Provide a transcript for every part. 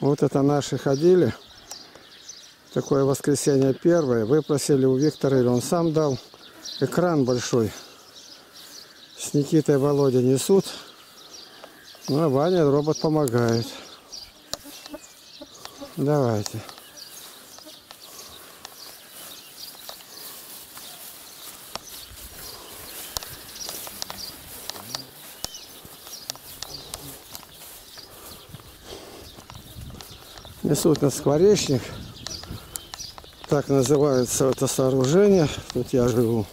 Вот это наши ходили. Такое воскресенье первое. Выпросили у Виктора, или он сам дал. Экран большой. С Никитой Володя несут. Ну, а Ваня, робот помогает. Давайте. Несут на скворечник. Так называется это сооружение. Тут я живу.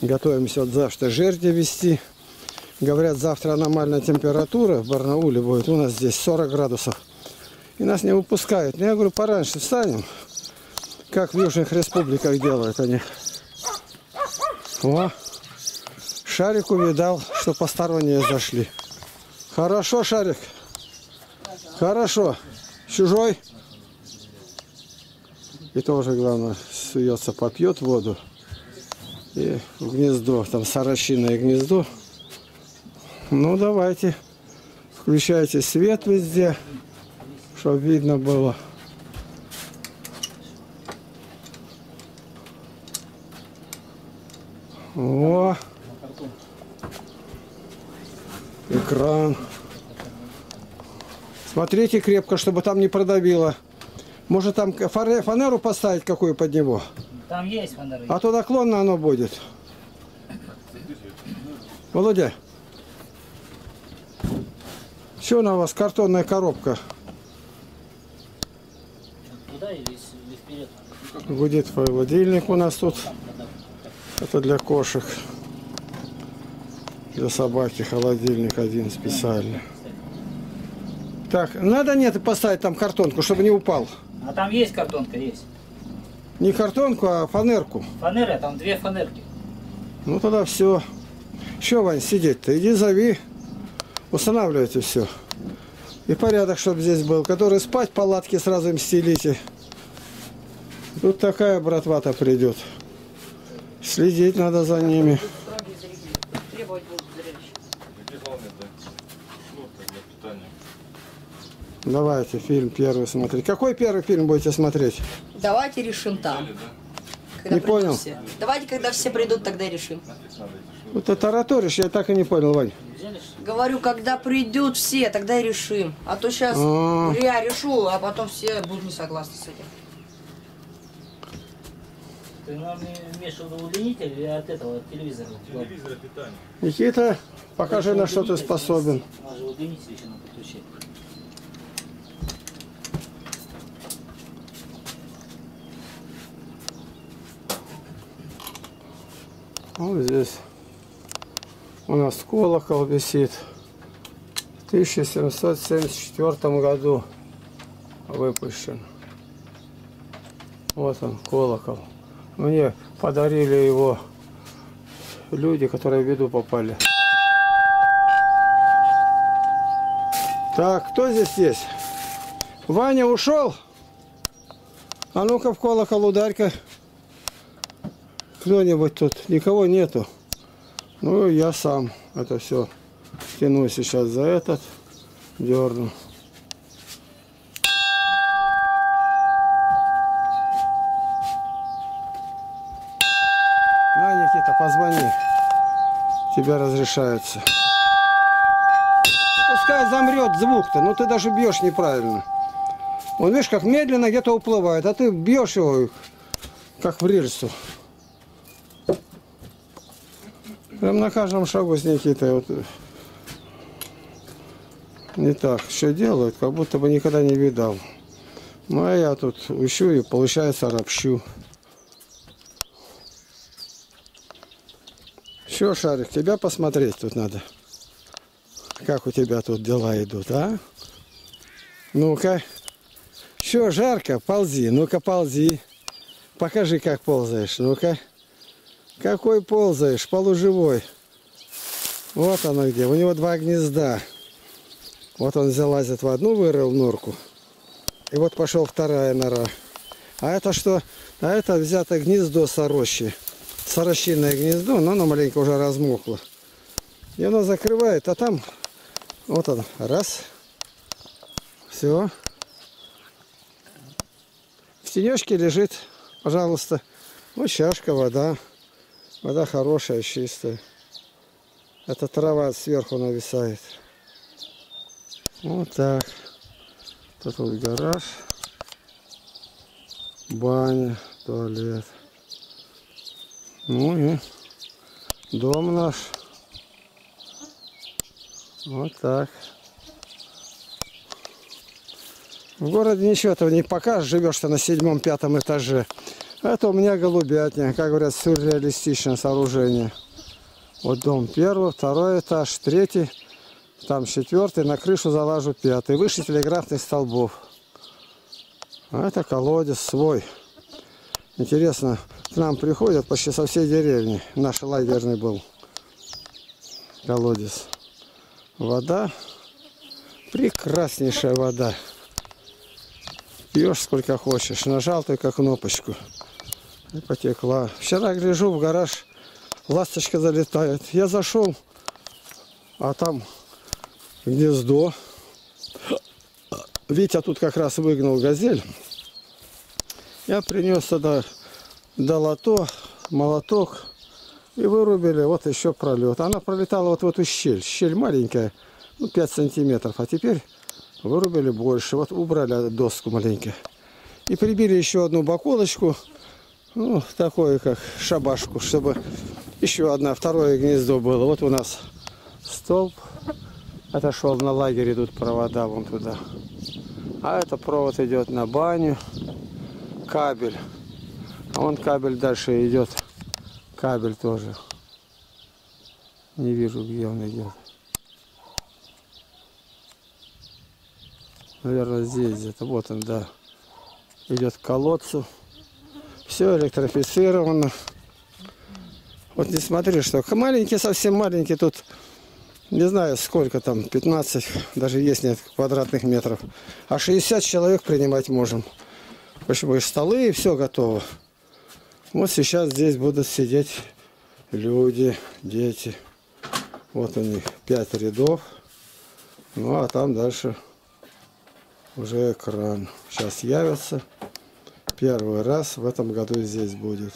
Готовимся вот завтра жерди вести. Говорят, завтра аномальная температура в Барнауле будет. У нас здесь 40 градусов. И нас не выпускают. Но я говорю, пораньше встанем. Как в Южных республиках делают они. О, Шарик увидал, что посторонние зашли. Хорошо, Шарик. Хорошо. Чужой. И тоже, главное, суется, попьет воду. И в гнездо, там сорочиное гнездо. Ну, давайте. Включайте свет везде, чтобы видно было. О! Экран. Смотрите крепко, чтобы там не продавило. Может там фанеру поставить какую под него? Там есть фонарь. А то наклонно оно будет. Володя. Что у вас картонная коробка? Туда или вперед? Гудит холодильник у нас тут. Это для кошек. Для собаки холодильник один специальный. Так, надо нет поставить там картонку, чтобы не упал. А там есть картонка, есть. Не картонку, а фанерку. Фанера, там две фанерки. Ну тогда все. Что, Вань, сидеть-то? Иди зови. Устанавливайте все. И порядок, чтобы здесь был. Который спать, палатки сразу им стелите. Тут такая братва-то придет. Следить надо за ними. Требовать будут зрелища. Где главное, да? Ну, это для питания. Давайте фильм первый смотреть. Какой первый фильм будете смотреть? Давайте решим там. Когда Не понял. Все. Давайте, когда все придут, тогда решим. Надо. Вот это тараторишь, я так и не понял, Вань. Говорю, когда придут все, тогда и решим. А то сейчас А. я решу, а потом все будут не согласны с этим. Ты нам имеешь в виду удлинитель или от этого, от телевизора? Телевизор, питание. Никита, покажи, на что ты способен. Можно удлинитель еще нам подключить. Вот здесь у нас колокол висит. В 1774 году выпущен. Вот он, колокол. Мне подарили его люди, которые в беду попали. Так, кто здесь есть? Ваня ушел? А ну-ка в колокол ударь-ка. Кто-нибудь тут? Никого нету. Ну, я сам это все тяну сейчас за этот, дерну. На, Никита, позвони. Тебе разрешается. Пускай замрет звук-то, ну ты даже бьешь неправильно. Он, видишь, как медленно где-то уплывает, а ты бьешь его, как в рельсу. Прям на каждом шагу с Никитой вот э, не так все делают, как будто бы никогда не видал. Ну а я тут ищу и получается ропщу. Что, Шарик, тебя посмотреть тут надо. Как у тебя тут дела идут, а? Ну-ка. Что, жарко? Ползи. Ну-ка, ползи. Покажи, как ползаешь. Ну-ка. Какой ползаешь? Полуживой. Вот оно где. У него два гнезда. Вот он залазит в одну, вырыл норку. И вот пошел вторая нора. А это что? А это взято гнездо сорощи. Сорощиное гнездо, но оно маленько уже размокло. И оно закрывает, а там вот он, раз. Все. тенечке лежит, пожалуйста. Вот чашка, вода. Вода хорошая, чистая. Эта трава сверху нависает. Вот так. Тут вот гараж. Баня, туалет. Ну и дом наш. Вот так. В городе ничего этого не покажешь, живешь ты на седьмом-пятом этаже. Это у меня голубятня, как говорят, сюрреалистичное сооружение. Вот дом первый, второй этаж, третий, там четвертый, на крышу залажу пятый. Выше телеграфных столбов. А это колодец свой. Интересно, к нам приходят почти со всей деревни. Наш лагерный был колодец. Вода, прекраснейшая вода. Пьешь сколько хочешь. Нажал только кнопочку. И потекла. Вчера гляжу в гараж, ласточка залетает. Я зашел, а там гнездо. Витя тут как раз выгнал газель. Я принес сюда долото, молоток и вырубили. Вот еще пролет. Она пролетала вот в эту щель. Щель маленькая, ну 5 сантиметров. А теперь вырубили больше. Вот убрали доску маленькую. И прибили еще одну баколочку. Ну, такое как шабашку, чтобы еще одна, второе гнездо было. Вот у нас столб отошел на лагерь, идут провода вон туда. А это провод идет на баню, кабель. А вон кабель дальше идет, кабель тоже. Не вижу, где он идет. Наверное, здесь где-то. Вот он, да. Идет к колодцу. Все электрифицировано. Вот не смотри, что маленький, совсем маленький тут, не знаю сколько там, 15, даже есть нет квадратных метров. А 60 человек принимать можем. Почему и столы, и все готово. Вот сейчас здесь будут сидеть люди, дети. Вот у них 5 рядов. Ну а там дальше уже экран. Сейчас явятся. Первый раз в этом году здесь будет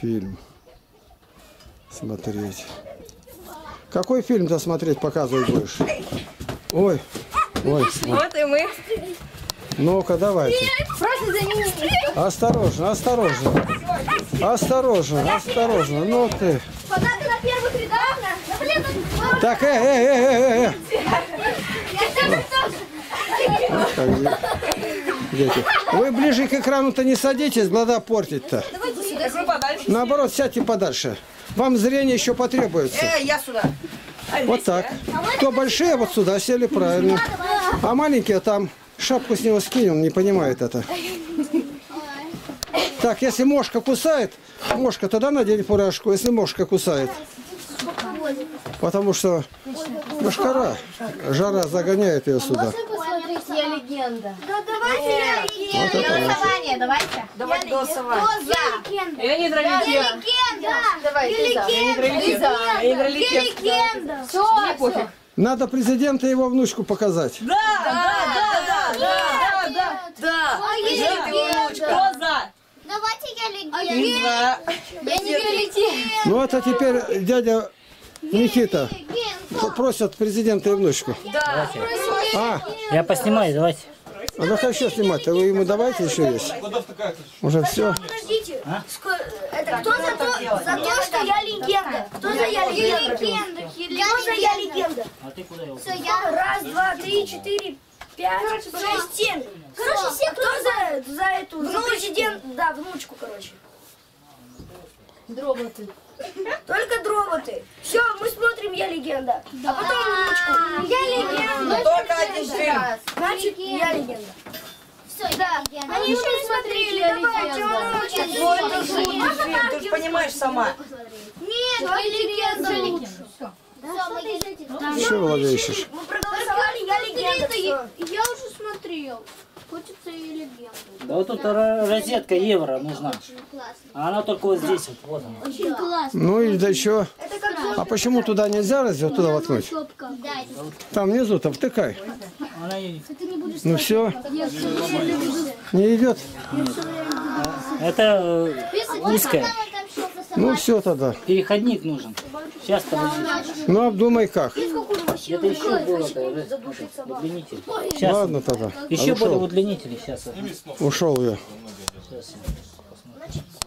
фильм смотреть. Какой фильм-то смотреть показывать будешь? Ой, ой. Вот и мы. Ну-ка, давайте. Осторожно, осторожно. Осторожно, осторожно. Ну ты. Так, э, э, э, э, э. Вот дети. Вы ближе к экрану-то не садитесь, глаза портить-то. Наоборот, сядьте подальше. Вам зрение еще потребуется. Э, я сюда. Вот так. Кто большие, вот сюда сели правильно. А маленькие там шапку с него скинь, он не понимает это. Так, если мошка кусает, мошка, тогда надень фуражку, если мошка кусает. Потому что мошкара, жара загоняет ее сюда. Я легенда. Да давайте я легенда. Голосование, давайте. Давай голосовать. Кто за? Легенда. Я не Я нравится. легенда. Давай, Я за. легенда. Я не Я легенда. Мне пофиг. Надо президента его внучку показать. Да, да, да, да, да, да, да. А я легенда. Кто за? Давайте я легенда. Не. Я не легенда. Ну это теперь дядя Никита просят президента и внучку. А, Я поснимаю, давайте. а да хочу снимать, а вы ему давайте еще есть. Уже все. Подождите. Ско- Это кто за то, за то, что я легенда? Кто за я легенда? Кто за я легенда? А ты куда его? Раз, два, три, четыре, пять, шесть, семь. Короче, все, кто за, за эту, за президент, да, внучку, короче. Дроботы. Только дроботы. Все, мы смотрим «Я легенда». А потом внучку. Я легенда. Только один фильм. Значит, я легенда. Все, да. Они еще не смотрели, давайте, он очень Ну это жуткий фильм, ты же понимаешь сама. Нет, я легенда лучше. Что Володя ищешь? Мы проголосовали «Я легенда». Я уже смотрел. Хочется и легенду. Да вот тут ро- розетка евро нужна. А она только вот здесь вот, вот она. Очень классно. Ну и да еще. А почему туда нельзя разве вот туда воткнуть? Там внизу-то втыкай. Ну все. Не идет? Это э, узкая. Ну все тогда. Переходник нужен. Сейчас подожди. Ну обдумай как. Это еще удлинитель. Сейчас. Ладно тогда. Еще А были удлинители сейчас. Ушел я. Сейчас.